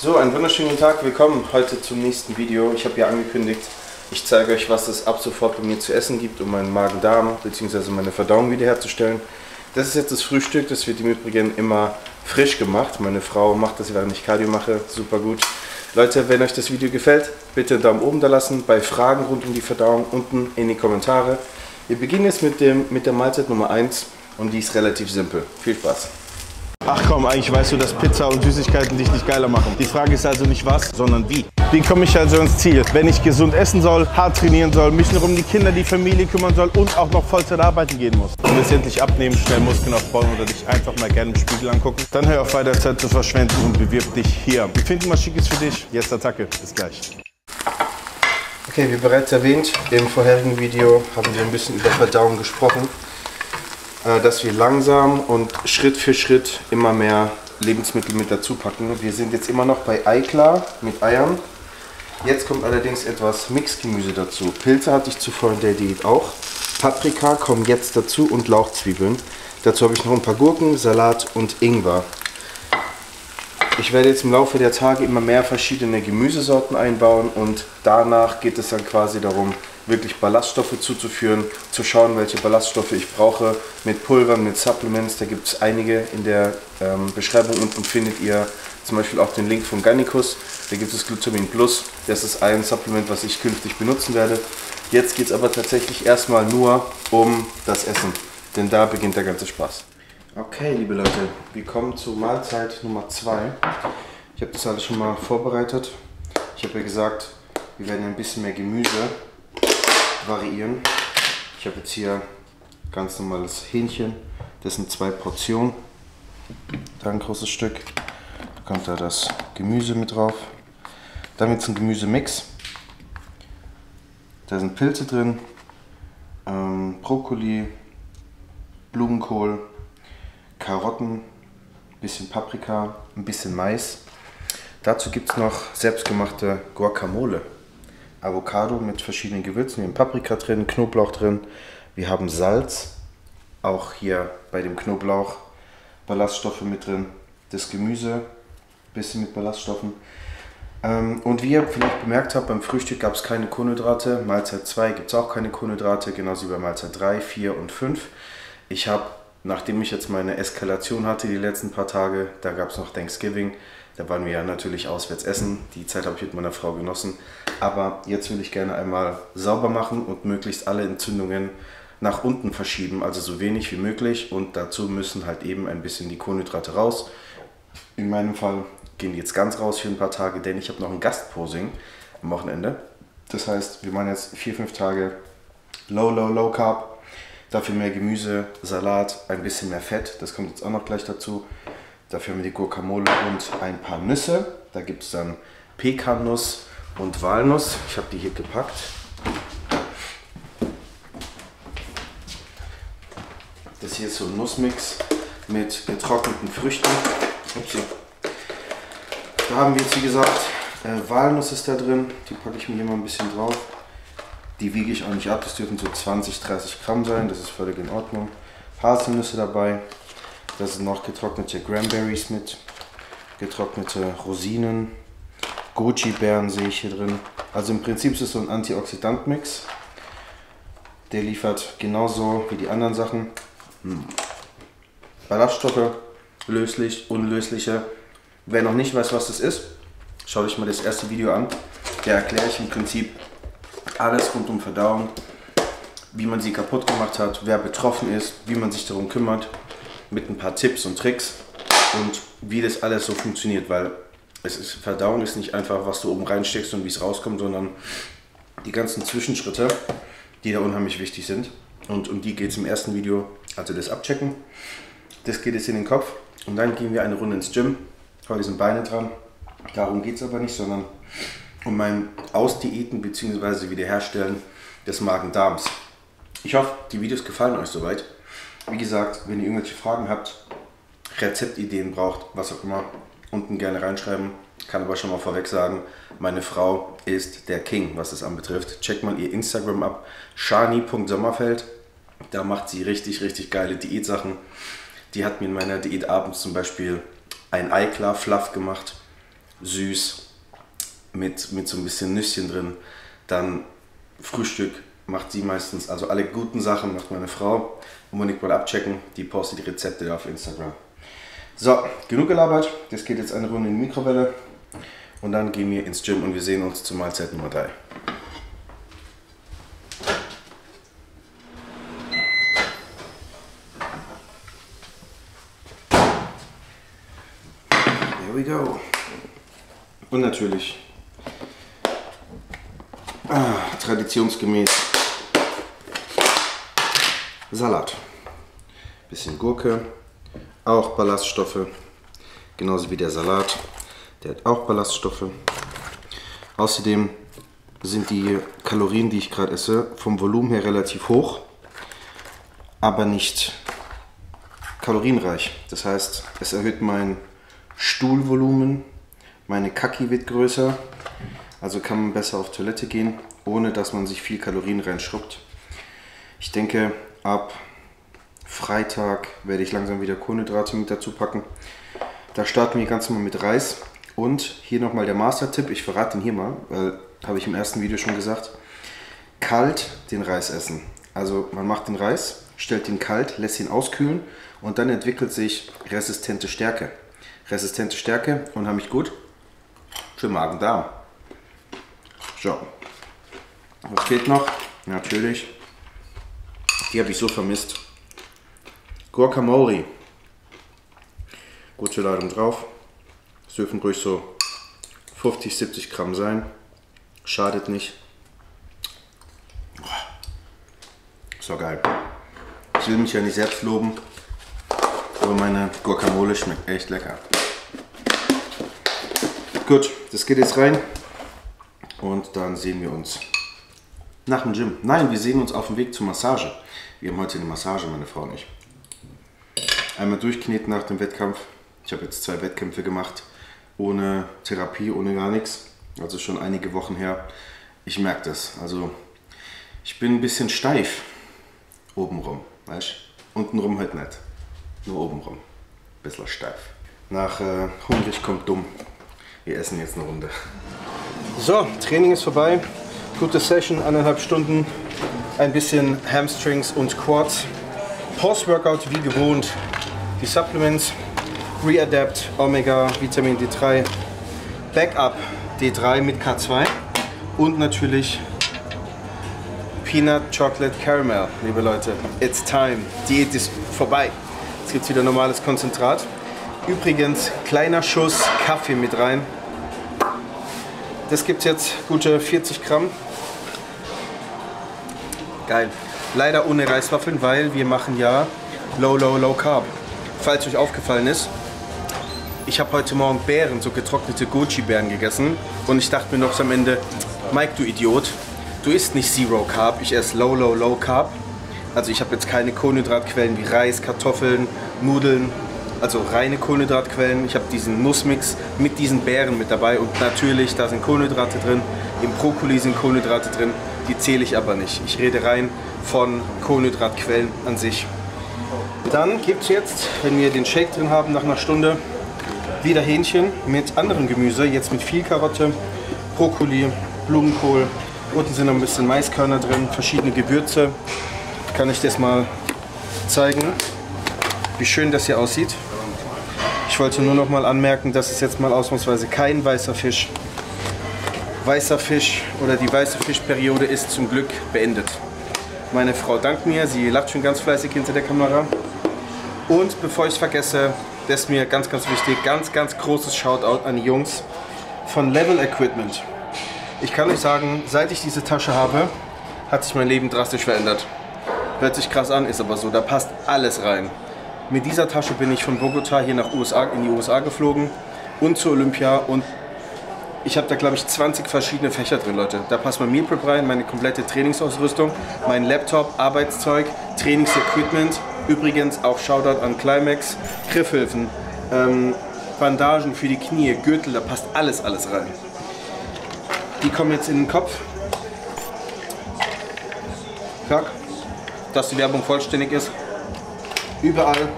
So, einen wunderschönen Tag, willkommen heute zum nächsten Video. Ich habe ja angekündigt, ich zeige euch, was es ab sofort bei mir zu essen gibt, um meinen Magen-Darm bzw. meine Verdauung wiederherzustellen. Das ist jetzt das Frühstück, das wird im Übrigen immer frisch gemacht. Meine Frau macht das, während ich Cardio mache, super gut. Leute, wenn euch das Video gefällt, bitte einen Daumen oben da lassen. Bei Fragen rund um die Verdauung unten in die Kommentare. Wir beginnen jetzt mit, dem, mit der Mahlzeit Nummer 1 und die ist relativ simpel. Viel Spaß! Ach komm, eigentlich weißt du, dass Pizza und Süßigkeiten dich nicht geiler machen. Die Frage ist also nicht was, sondern wie. Wie komme ich also ins Ziel? Wenn ich gesund essen soll, hart trainieren soll, mich noch um die Kinder, die Familie kümmern soll und auch noch Vollzeit arbeiten gehen muss. Du willst endlich abnehmen, schnell Muskeln aufbauen oder dich einfach mal gerne im Spiegel angucken? Dann hör auf weiter Zeit zu verschwenden und bewirb dich hier. Wir finden was Schickes für dich. Jetzt Attacke. Bis gleich. Okay, wie bereits erwähnt, im vorherigen Video haben wir ein bisschen über Verdauung gesprochen. Äh, dass wir langsam und Schritt für Schritt immer mehr Lebensmittel mit dazu packen. Wir sind jetzt immer noch bei Eiklar mit Eiern. Jetzt kommt allerdings etwas Mixgemüse dazu. Pilze hatte ich zuvor in der Diät auch. Paprika kommen jetzt dazu und Lauchzwiebeln. Dazu habe ich noch ein paar Gurken, Salat und Ingwer. Ich werde jetzt im Laufe der Tage immer mehr verschiedene Gemüsesorten einbauen und danach geht es dann quasi darum, wirklich Ballaststoffe zuzuführen, zu schauen, welche Ballaststoffe ich brauche, mit Pulvern, mit Supplements, da gibt es einige in der ähm, Beschreibung unten findet ihr zum Beispiel auch den Link von Gannicus, da gibt es Glutamin Plus, das ist ein Supplement, was ich künftig benutzen werde. Jetzt geht es aber tatsächlich erstmal nur um das Essen, denn da beginnt der ganze Spaß. Okay, liebe Leute, wir kommen zur Mahlzeit Nummer 2. Ich habe das alles schon mal vorbereitet. Ich habe ja gesagt, wir werden ein bisschen mehr Gemüse variieren. Ich habe jetzt hier ganz normales Hähnchen. Das sind zwei Portionen. Da ein großes Stück. Da kommt da das Gemüse mit drauf. Dann es ein Gemüsemix. Da sind Pilze drin, ähm, Brokkoli, Blumenkohl, Karotten, bisschen Paprika, ein bisschen Mais. Dazu gibt es noch selbstgemachte Guacamole. Avocado mit verschiedenen Gewürzen. Wir haben Paprika drin, Knoblauch drin. Wir haben Salz, auch hier bei dem Knoblauch. Ballaststoffe mit drin. Das Gemüse, bisschen mit Ballaststoffen. Ähm, und wie ihr vielleicht bemerkt habt, beim Frühstück gab es keine Kohlenhydrate. Mahlzeit 2 gibt es auch keine Kohlenhydrate, genauso wie bei Mahlzeit 3, 4 und 5. Ich habe, nachdem ich jetzt meine Eskalation hatte die letzten paar Tage, da gab es noch Thanksgiving, da waren wir ja natürlich auswärts essen. Die Zeit habe ich mit meiner Frau genossen. Aber jetzt will ich gerne einmal sauber machen und möglichst alle Entzündungen nach unten verschieben, also so wenig wie möglich. Und dazu müssen halt eben ein bisschen die Kohlenhydrate raus. In meinem Fall gehen die jetzt ganz raus für ein paar Tage, denn ich habe noch ein Gastposing am Wochenende. Das heißt, wir machen jetzt vier, fünf Tage Low, Low, Low Carb. Dafür mehr Gemüse, Salat, ein bisschen mehr Fett. Das kommt jetzt auch noch gleich dazu. Dafür haben wir die Guacamole und ein paar Nüsse. Da gibt es dann Pekannuss und Walnuss. Ich habe die hier gepackt. Das hier ist so ein Nussmix mit getrockneten Früchten. Upsi. Da haben wir jetzt, wie gesagt, äh, Walnuss ist da drin. Die packe ich mir hier mal ein bisschen drauf. Die wiege ich auch nicht ab. Das dürfen so 20, 30 Gramm sein. Das ist völlig in Ordnung. Haselnüsse dabei. Da sind noch getrocknete Cranberries mit, getrocknete Rosinen, Goji-Beeren sehe ich hier drin. Also im Prinzip ist es so ein Antioxidant-Mix. Der liefert genauso wie die anderen Sachen hm. Ballaststoffe, löslich, unlösliche. Wer noch nicht weiß, was das ist, schaut euch mal das erste Video an. Da erkläre ich im Prinzip alles rund um Verdauung, wie man sie kaputt gemacht hat, wer betroffen ist, wie man sich darum kümmert mit ein paar Tipps und Tricks und wie das alles so funktioniert, weil es ist, Verdauung ist nicht einfach, was du oben reinsteckst und wie es rauskommt, sondern die ganzen Zwischenschritte, die da unheimlich wichtig sind. Und um die geht es im ersten Video, also das Abchecken. Das geht jetzt in den Kopf und dann gehen wir eine Runde ins Gym. Heute sind Beine dran. Darum geht es aber nicht, sondern um mein Ausdiäten bzw. Wiederherstellen des Magen-Darms. Ich hoffe, die Videos gefallen euch soweit. Wie gesagt, wenn ihr irgendwelche Fragen habt, Rezeptideen braucht, was auch immer, unten gerne reinschreiben. Kann aber schon mal vorweg sagen, meine Frau ist der King, was es anbetrifft. Checkt mal ihr Instagram ab, shani.sommerfeld. Da macht sie richtig, richtig geile Diätsachen. Die hat mir in meiner Diät abends zum Beispiel ein Eiklar Fluff gemacht. süß, mit, mit so ein bisschen Nüsschen drin. Dann Frühstück macht sie meistens, also alle guten Sachen macht meine Frau. Unbedingt mal abchecken, die postet die Rezepte auf Instagram. So, genug gelabert. Das geht jetzt eine Runde in die Mikrowelle. Und dann gehen wir ins Gym und wir sehen uns zur Mahlzeit Nummer 3. Here we go. Und natürlich ah, traditionsgemäß Salat. Bisschen Gurke, auch Ballaststoffe, genauso wie der Salat. Der hat auch Ballaststoffe. Außerdem sind die Kalorien, die ich gerade esse, vom Volumen her relativ hoch, aber nicht kalorienreich. Das heißt, es erhöht mein Stuhlvolumen, meine Kaki wird größer, also kann man besser auf Toilette gehen, ohne dass man sich viel Kalorien reinschrubbt. Ich denke, ab Freitag werde ich langsam wieder Kohlenhydrate mit dazu packen. Da starten wir ganz normal mit Reis. Und hier nochmal der Master-Tipp, ich verrate den hier mal, weil habe ich im ersten Video schon gesagt. Kalt den Reis essen. Also man macht den Reis, stellt ihn kalt, lässt ihn auskühlen und dann entwickelt sich resistente Stärke. Resistente Stärke und habe ich gut für Magen-Darm. So, was fehlt noch? Natürlich, die habe ich so vermisst. Guacamole. Gute Ladung drauf. Es dürfen ruhig so 50, 70 Gramm sein. Schadet nicht. So geil. Ich will mich ja nicht selbst loben, aber meine Guacamole schmeckt echt lecker. Gut, das geht jetzt rein und dann sehen wir uns nach dem Gym. Nein, wir sehen uns auf dem Weg zur Massage. Wir haben heute eine Massage, meine Frau und ich. Einmal durchkneten nach dem Wettkampf. Ich habe jetzt zwei Wettkämpfe gemacht, ohne Therapie, ohne gar nichts. Also schon einige Wochen her. Ich merke das. Also ich bin ein bisschen steif obenrum, weißt Untenrum halt nicht. Nur obenrum. Bisschen steif. Nach äh, hungrig kommt dumm. Wir essen jetzt eine Runde. So, Training ist vorbei. Gute Session, eineinhalb Stunden. Ein bisschen Hamstrings und Quads. Post-Workout wie gewohnt die Supplements Readapt Omega Vitamin D3 Backup D3 mit K2 und natürlich Peanut Chocolate Caramel, liebe Leute. It's time. Diät ist vorbei. Jetzt gibt es wieder normales Konzentrat. Übrigens, kleiner Schuss Kaffee mit rein. Das gibt jetzt gute 40 Gramm. Geil. Leider ohne Reiswaffeln, weil wir machen ja Low, Low, Low Carb falls euch aufgefallen ist, ich habe heute Morgen Beeren, so getrocknete Goji-Beeren gegessen und ich dachte mir noch am Ende, Mike, du Idiot, du isst nicht Zero Carb, ich esse Low, Low, Low Carb. Also ich habe jetzt keine Kohlenhydratquellen wie Reis, Kartoffeln, Nudeln, also reine Kohlenhydratquellen. Ich habe diesen Nussmix mit diesen Beeren mit dabei und natürlich, da sind Kohlenhydrate drin, im Brokkoli sind Kohlenhydrate drin, die zähle ich aber nicht. Ich rede rein von Kohlenhydratquellen an sich. Dann gibt es jetzt, wenn wir den Shake drin haben, nach einer Stunde wieder Hähnchen mit anderem Gemüse. Jetzt mit viel Karotte, Brokkoli, Blumenkohl. Unten sind noch ein bisschen Maiskörner drin, verschiedene Gewürze. Kann ich das mal zeigen, wie schön das hier aussieht. Ich wollte nur noch mal anmerken, dass es jetzt mal ausnahmsweise kein weißer Fisch. Weißer Fisch oder die weiße Fischperiode ist zum Glück beendet. Meine Frau dankt mir, sie lacht schon ganz fleißig hinter der Kamera. Und bevor ich es vergesse, das ist mir ganz, ganz wichtig, ganz, ganz großes Shoutout an die Jungs von Level Equipment. Ich kann euch sagen, seit ich diese Tasche habe, hat sich mein Leben drastisch verändert. Hört sich krass an, ist aber so, da passt alles rein. Mit dieser Tasche bin ich von Bogota hier nach USA, in die USA geflogen und zur Olympia und ich habe da glaube ich 20 verschiedene Fächer drin, Leute. Da passt mein Meal Prep rein, meine komplette Trainingsausrüstung, mein Laptop, Arbeitszeug, Trainingsequipment Übrigens auch Shoutout an Climax, Griffhilfen, ähm, Bandagen für die Knie, Gürtel, da passt alles, alles rein. Die kommen jetzt in den Kopf. Zack. Dass die Werbung vollständig ist. Überall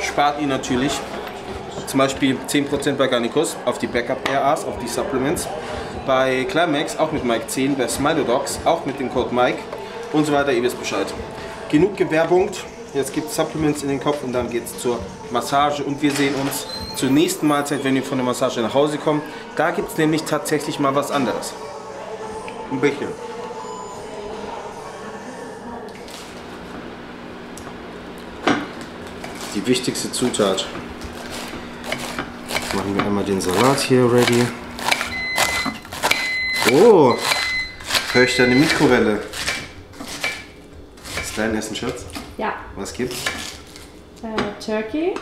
spart ihr natürlich Zum Beispiel 10% bei Garnicus auf die Backup RAs, auf die Supplements. Bei Climax auch mit Mike 10, bei Smilodogs auch mit dem Code Mike und so weiter. Ihr wisst Bescheid. Genug Gewerbung. Jetzt gibt es Supplements in den Kopf und dann geht es zur Massage. Und wir sehen uns zur nächsten Mahlzeit, wenn wir von der Massage nach Hause kommen. Da gibt es nämlich tatsächlich mal was anderes. Ein bisschen. Die wichtigste Zutat. Jetzt machen wir einmal den Salat hier ready. Oh, höre ich da eine Mikrowelle. Ist dein Essen, Schatz? Ja. Was gibt's? Äh, Turkey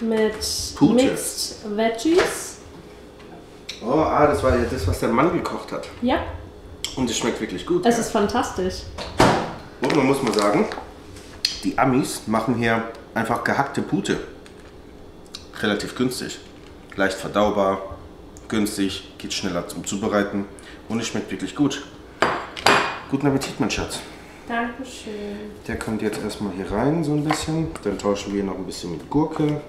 mit Pute. Mixed Veggies. Oh, ah, das war ja das, was der Mann gekocht hat. Ja, Und es schmeckt wirklich gut. es ist fantastisch. Und man muss mal sagen, die Amis machen hier einfach gehackte Pute. Relativ günstig. Leicht verdaubar, günstig, geht schneller zum Zubereiten und es schmeckt wirklich gut. Guten Appetit, mein Schatz. Dankeschön. Der kommt jetzt erstmal hier rein, so ein bisschen. Dann tauschen wir noch ein bisschen mit Gurke.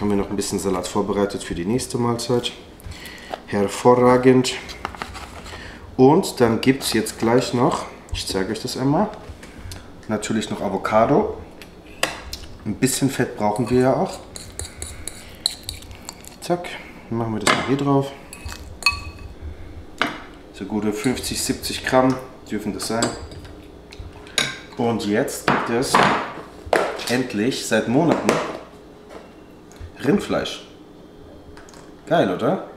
Haben wir noch ein bisschen Salat vorbereitet für die nächste Mahlzeit. Hervorragend. Und dann gibt es jetzt gleich noch, ich zeige euch das einmal, natürlich noch Avocado. Ein bisschen Fett brauchen wir ja auch. Zack, machen wir das mal hier drauf. So gute 50, 70 Gramm dürfen das sein. Und jetzt gibt es endlich seit Monaten Rindfleisch. Geil, oder?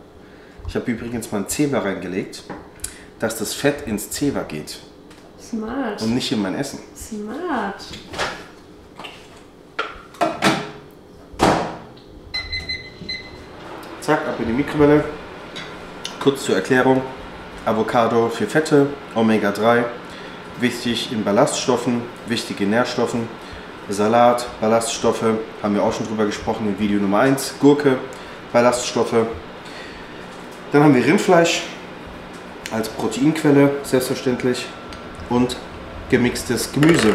Ich habe übrigens mal ein Zewa reingelegt, dass das Fett ins Zewa geht Smart. und nicht in mein Essen. Smart. Zack, ab in die Mikrowelle. Kurz zur Erklärung. Avocado für Fette, Omega-3, wichtig in Ballaststoffen, wichtige Nährstoffen. Salat, Ballaststoffe, haben wir auch schon drüber gesprochen in Video Nummer 1. Gurke, Ballaststoffe. Dann haben wir Rindfleisch als Proteinquelle, selbstverständlich. Und gemixtes Gemüse.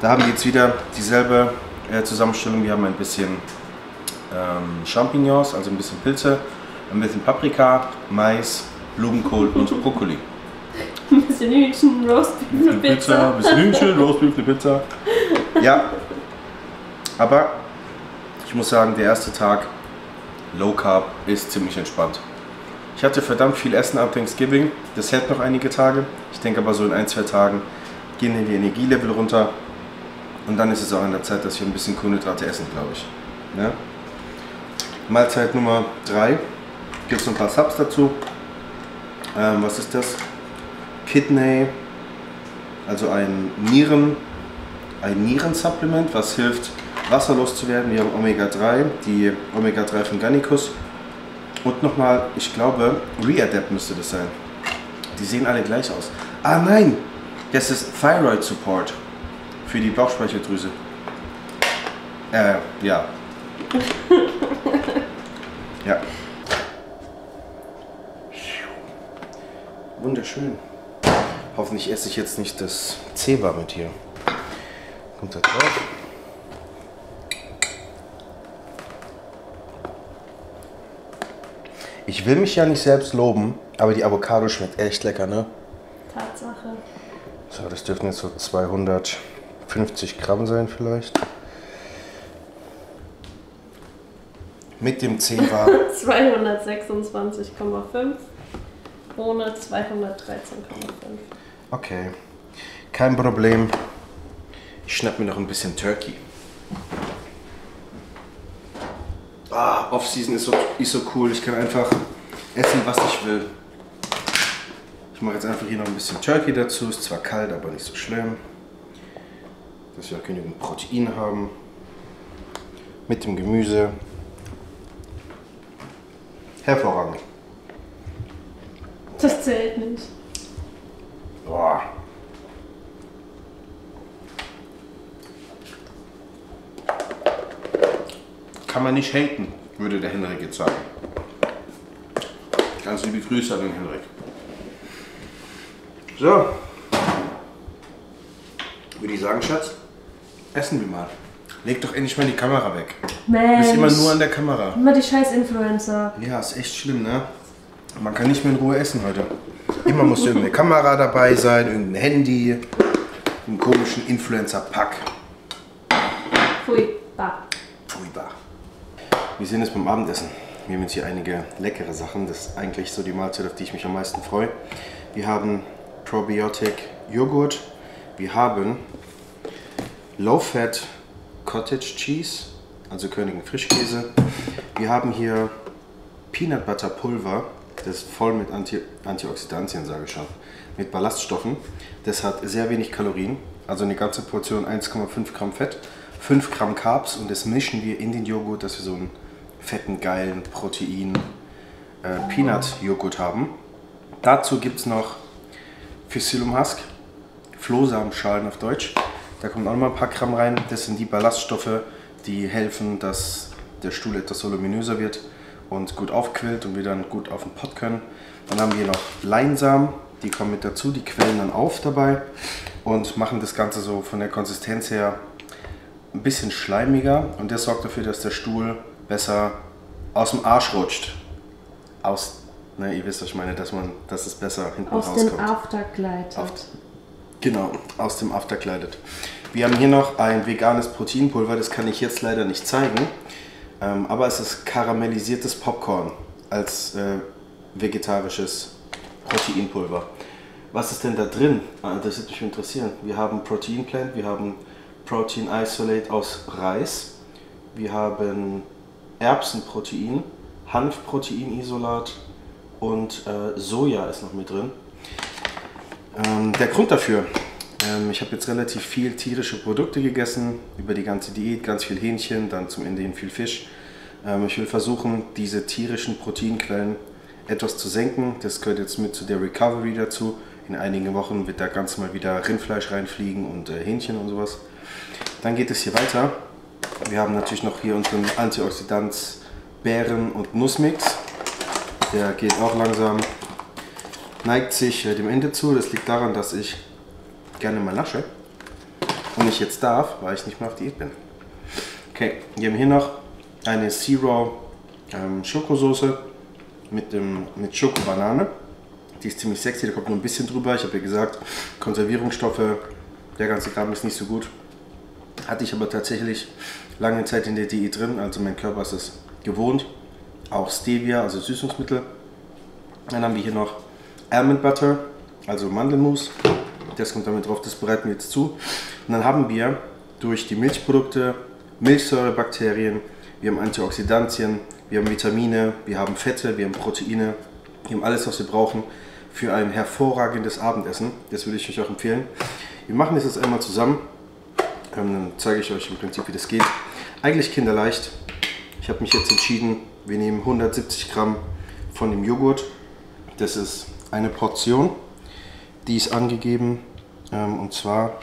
Da haben wir jetzt wieder dieselbe äh, Zusammenstellung. Wir haben ein bisschen ähm, Champignons, also ein bisschen Pilze, ein bisschen Paprika, Mais, Blumenkohl und Brokkoli. Ein bisschen Hühnchen, Roastbeef, eine Pizza. ein bisschen Hühnchen, Roastbeef, eine Pizza. Ja, aber ich muss sagen, der erste Tag Low Carb ist ziemlich entspannt. Ich hatte verdammt viel Essen ab Thanksgiving, das hält noch einige Tage. Ich denke aber so in ein, zwei Tagen gehen die Energielevel runter und dann ist es auch an der Zeit, dass wir ein bisschen Kohlenhydrate essen, glaube ich. Ja? Mahlzeit Nummer 3. Gibt es ein paar Subs dazu. Ähm, was ist das? Kidney, also ein Nieren, ein Nierensupplement, was hilft, wasserlos zu werden. Wir haben Omega-3, die Omega-3 von Gannicus. Und nochmal, ich glaube, Readapt müsste das sein. Die sehen alle gleich aus. Ah nein, das ist Thyroid Support für die Bauchspeicheldrüse. Äh, ja. ja. Wunderschön. Hoffentlich esse ich jetzt nicht das Zebra mit hier. Kommt da drauf. Ich will mich ja nicht selbst loben, aber die Avocado schmeckt echt lecker, ne? Tatsache. So, das dürften jetzt so 250 Gramm sein vielleicht. Mit dem Zebra. 226,5 ohne 213,5. Okay, kein Problem. Ich schnapp mir noch ein bisschen Turkey. Ah, Off-Season ist so, ist so cool. Ich kann einfach essen, was ich will. Ich mache jetzt einfach hier noch ein bisschen Turkey dazu. Ist zwar kalt, aber nicht so schlimm. Dass wir auch genügend Protein haben. Mit dem Gemüse. Hervorragend. Das zählt nicht. Boah. Kann man nicht haten, würde der Henrik jetzt sagen. Ganz liebe Grüße an den Henrik. So. Würde ich sagen, Schatz, essen wir mal. Leg doch endlich mal die Kamera weg. Du Mensch. bist immer nur an der Kamera. Immer die scheiß Influencer. Ja, ist echt schlimm, ne? Man kann nicht mehr in Ruhe essen heute. Immer muss irgendeine Kamera dabei sein, irgendein Handy, einen komischen Influencer-Pack. Pfui. Bah. Wir sehen es beim Abendessen. Wir haben jetzt hier einige leckere Sachen. Das ist eigentlich so die Mahlzeit, auf die ich mich am meisten freue. Wir haben Probiotic Joghurt. Wir haben Low-Fat Cottage Cheese, also Königen Frischkäse. Wir haben hier Peanut Butter Pulver. Das ist voll mit Anti Antioxidantien, sage ich schon. Mit Ballaststoffen. Das hat sehr wenig Kalorien. Also eine ganze Portion 1,5 Gramm Fett, 5 Gramm Carbs und das mischen wir in den Joghurt, dass wir so einen fetten, geilen Protein äh, Peanut Joghurt haben. Dazu gibt es noch Physilum Husk, Flohsamenschalen auf Deutsch. Da kommt auch noch mal ein paar Gramm rein. Das sind die Ballaststoffe, die helfen, dass der Stuhl etwas voluminöser wird und gut aufquillt und wir dann gut auf den Pott können. Dann haben wir noch Leinsamen, die kommen mit dazu, die quellen dann auf dabei und machen das Ganze so von der Konsistenz her ein bisschen schleimiger und das sorgt dafür, dass der Stuhl besser aus dem Arsch rutscht. Aus, ne, ihr wisst, was ich meine, dass man, dass es besser hinten Aus dem rauskommt. After gleitet. Auf- Genau, aus dem After kleidet. Wir haben hier noch ein veganes Proteinpulver, das kann ich jetzt leider nicht zeigen, ähm, aber es ist karamellisiertes Popcorn als äh, vegetarisches Proteinpulver. Was ist denn da drin? Ah, Das würde mich interessieren. Wir haben Protein Plant, wir haben Protein Isolate aus Reis, wir haben Erbsenprotein, Hanfproteinisolat und äh, Soja ist noch mit drin. Ähm, der Grund dafür, ähm, ich habe jetzt relativ viel tierische Produkte gegessen, über die ganze Diät, ganz viel Hähnchen, dann zum Ende hin viel Fisch. Ähm, ich will versuchen, diese tierischen Proteinquellen etwas zu senken. Das gehört jetzt mit zu der Recovery dazu. In einigen Wochen wird da ganz mal wieder Rindfleisch reinfliegen und äh, Hähnchen und sowas. Dann geht es hier weiter. Wir haben natürlich noch hier unseren Antioxidants Beeren- und Nussmix. Der geht auch langsam neigt sich äh, dem Ende zu. Das liegt daran, dass ich gerne mal nasche und ich jetzt darf, weil ich nicht mehr auf Diät bin. Okay, wir haben hier noch eine Zero ähm, Schokosoße mit, mit Schokobanane. Die ist ziemlich sexy, da kommt nur ein bisschen drüber. Ich habe ja gesagt, Konservierungsstoffe, der ganze Kram ist nicht so gut. Hatte ich aber tatsächlich lange Zeit in der Diät drin, also mein Körper ist es gewohnt. Auch Stevia, also Süßungsmittel. Dann haben wir hier noch Almond Butter, also Mandelmus. Das kommt damit drauf, das bereiten wir jetzt zu. Und dann haben wir durch die Milchprodukte Milchsäurebakterien, wir haben Antioxidantien, wir haben Vitamine, wir haben Fette, wir haben Proteine, wir haben alles, was wir brauchen für ein hervorragendes Abendessen. Das würde ich euch auch empfehlen. Wir machen das jetzt einmal zusammen. Dann zeige ich euch im Prinzip, wie das geht. Eigentlich kinderleicht. Ich habe mich jetzt entschieden, wir nehmen 170 Gramm von dem Joghurt. Das ist eine Portion. Die ist angegeben. Ähm, Und zwar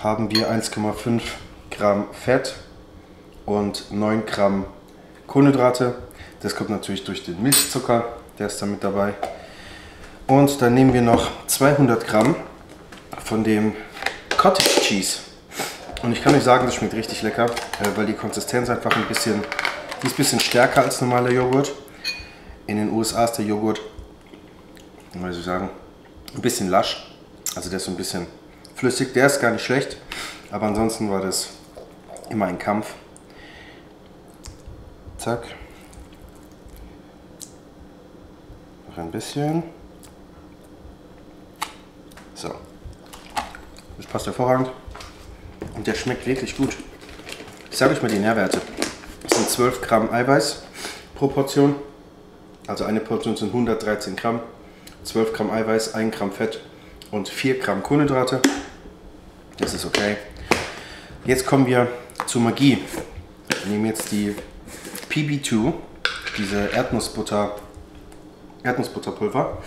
haben wir 1,5 Gramm Fett und 9 Gramm Kohlenhydrate. Das kommt natürlich durch den Milchzucker, der ist da mit dabei. Und dann nehmen wir noch 200 Gramm von dem Cottage Cheese. Und ich kann euch sagen, das schmeckt richtig lecker, äh, weil die Konsistenz einfach ein bisschen, die ist ein bisschen stärker als normaler Joghurt. In den USA ist der Joghurt, wie soll ich sagen, ein bisschen lasch. Also der ist so ein bisschen flüssig. Der ist gar nicht schlecht, aber ansonsten war das immer ein Kampf. Zack. Noch ein bisschen. So. Das passt hervorragend. Und der schmeckt wirklich gut. Ich sage euch mal die Nährwerte. Es sind 12 Gramm Eiweiß pro Portion. Also eine Portion sind 113 Gramm. 12 Gramm Eiweiß, 1 Gramm Fett und 4 Gramm Kohlenhydrate. Das ist okay. Jetzt kommen wir zur Magie. Wir nehmen jetzt die PB2, diese Erdnussbutter, Erdnussbutterpulver.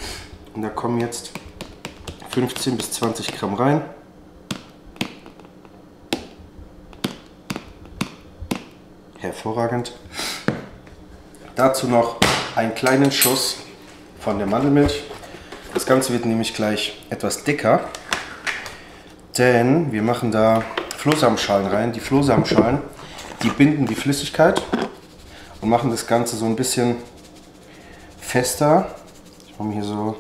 Und da kommen jetzt 15 bis 20 Gramm rein. Hervorragend. Dazu noch einen kleinen Schuss von der Mandelmilch. Das Ganze wird nämlich gleich etwas dicker, denn wir machen da Flohsamenschalen rein. Die Flohsamenschalen Die binden die Flüssigkeit und machen das Ganze so ein bisschen fester. Ich mache hier so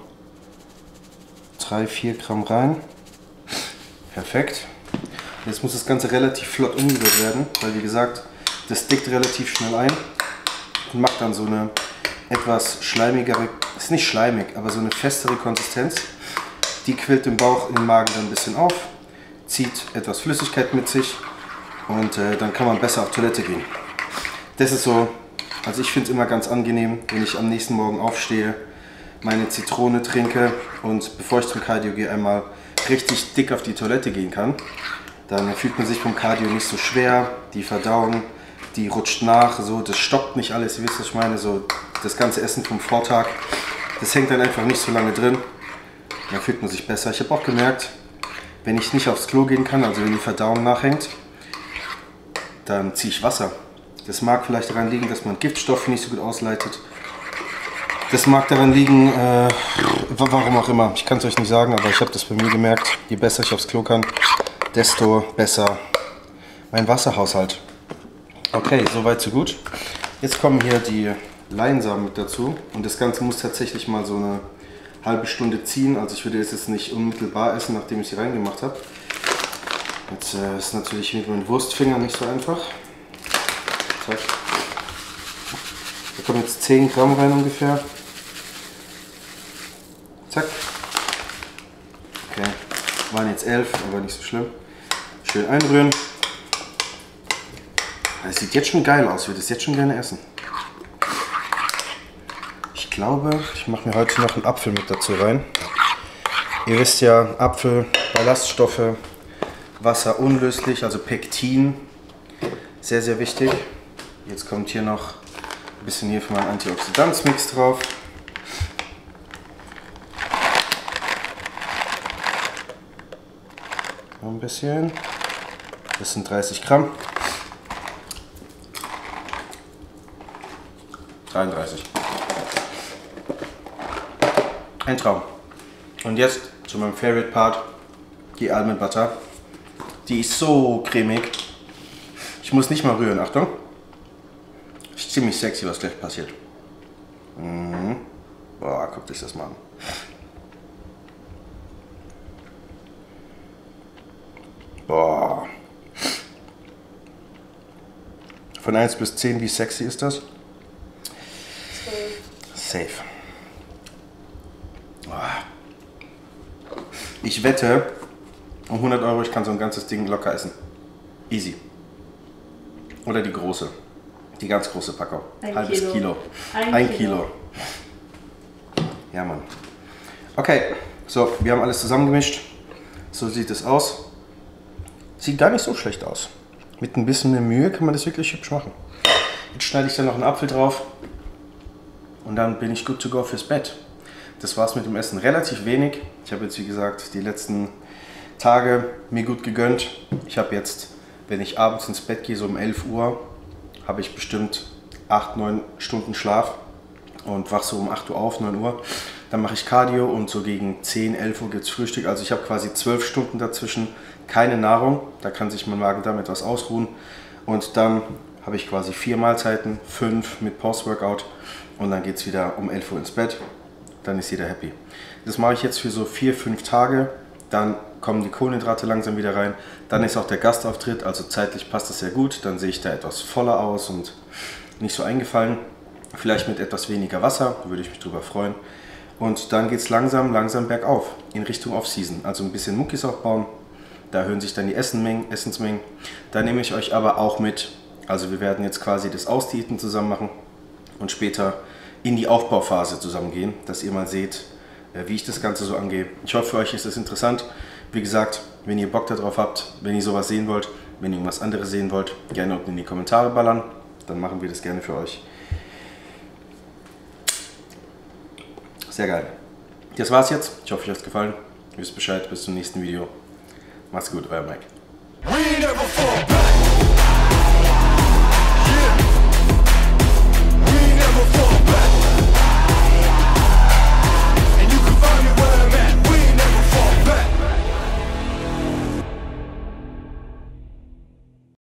3-4 Gramm rein. Perfekt. Jetzt muss das Ganze relativ flott umgerührt werden, weil wie gesagt, das dickt relativ schnell ein und macht dann so eine etwas schleimigere, ist nicht schleimig, aber so eine festere Konsistenz. Die quillt im Bauch, im Magen dann ein bisschen auf, zieht etwas Flüssigkeit mit sich und äh, dann kann man besser auf Toilette gehen. Das ist so, also ich finde es immer ganz angenehm, wenn ich am nächsten Morgen aufstehe, meine Zitrone trinke und bevor ich zum Cardio gehe, einmal richtig dick auf die Toilette gehen kann. Dann fühlt man sich vom Cardio nicht so schwer, die Verdauung, die rutscht nach, so, das stoppt nicht alles, ihr wisst, was ich meine, so das ganze Essen vom Vortag, das hängt dann einfach nicht so lange drin. Dann fühlt man sich besser. Ich habe auch gemerkt, wenn ich nicht aufs Klo gehen kann, also wenn die Verdauung nachhängt, dann ziehe ich Wasser. Das mag vielleicht daran liegen, dass man Giftstoffe nicht so gut ausleitet. Das mag daran liegen, äh, warum auch immer. Ich kann es euch nicht sagen, aber ich habe das bei mir gemerkt. Je besser ich aufs Klo kann, desto besser mein Wasserhaushalt. Okay, soweit so gut. Jetzt kommen hier die Leinsamen mit dazu und das Ganze muss tatsächlich mal so eine halbe Stunde ziehen. Also ich würde es jetzt nicht unmittelbar essen, nachdem ich sie reingemacht habe. Jetzt äh, ist natürlich mit meinen Wurstfingern nicht so einfach. Zack. Da kommen jetzt 10 Gramm rein ungefähr. Zack. Okay, waren jetzt 11, aber nicht so schlimm. Schön einrühren. Das sieht jetzt schon geil aus, ich würde es jetzt schon gerne essen glaube, ich mache mir heute noch einen Apfel mit dazu rein. Ihr wisst ja, Apfel, Ballaststoffe, Wasser unlöslich, also Pektin, sehr, sehr wichtig. Jetzt kommt hier noch ein bisschen hier von meinem Antioxidanzmix drauf. Noch ein bisschen. Das sind 30 Gramm. 33. Ein Traum. Und jetzt zu meinem Favorite Part, die Almond Butter. Die ist so cremig. Ich muss nicht mal rühren, Achtung. Ist ziemlich sexy, was gleich passiert. Mhm. Boah, guckt euch das mal an. Boah. Von 1 bis 10, wie sexy ist das? Safe. Ich wette, um 100 Euro, ich kann so ein ganzes Ding locker essen. Easy. Oder die große. Die ganz große Packung. Ein Halbes Kilo. Kilo. Ein, Ein Kilo. Kilo. Ja, Mann. Okay, so, wir haben alles zusammengemischt. So sieht es aus. Sieht gar nicht so schlecht aus. Mit ein bisschen mehr Mühe kann man das wirklich hübsch machen. Jetzt schneide ich dann noch einen Apfel drauf. Dann bin ich good to go fürs Bett. Das war es mit dem Essen. Relativ wenig. Ich habe jetzt, wie gesagt, die letzten Tage mir gut gegönnt. Ich habe jetzt, wenn ich abends ins Bett gehe, so um 11 Uhr, habe ich bestimmt 8, 9 Stunden Schlaf und wach so um 8 Uhr auf, 9 Uhr. Dann mache ich Cardio und so gegen 10, 11 Uhr gibt es Frühstück. Also ich habe quasi 12 Stunden dazwischen keine Nahrung. Da kann sich mein Magen damit etwas ausruhen. Und dann habe ich quasi vier Mahlzeiten, fünf mit Post-Workout und dann geht es wieder um 11 Uhr ins Bett dann ist jeder happy. Das mache ich jetzt für so vier, fünf Tage, dann kommen die Kohlenhydrate langsam wieder rein, dann ist auch der Gastauftritt, also zeitlich passt das sehr gut, dann sehe ich da etwas voller aus und nicht so eingefallen. Vielleicht mit etwas weniger Wasser, würde ich mich drüber freuen. Und dann geht es langsam, langsam bergauf in Richtung Off-Season. Also ein bisschen Muckis aufbauen. Da erhöhen sich dann die Essenmengen, Essensmengen. Da nehme ich euch aber auch mit. Also wir werden jetzt quasi das Ausdiäten zusammen machen und später in die Aufbauphase zusammengehen, dass ihr mal seht, äh, wie ich das Ganze so angehe. Ich hoffe, für euch ist das interessant. Wie gesagt, wenn ihr Bock darauf habt, wenn ihr sowas sehen wollt, wenn ihr irgendwas anderes sehen wollt, gerne unten in die Kommentare ballern. Dann machen wir das gerne für euch. Sehr geil. Das war's jetzt. Ich hoffe, euch hat es gefallen. Ihr wisst Bescheid. Bis zum nächsten Video. Macht's gut, euer Mike.